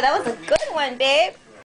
that was a good one, babe.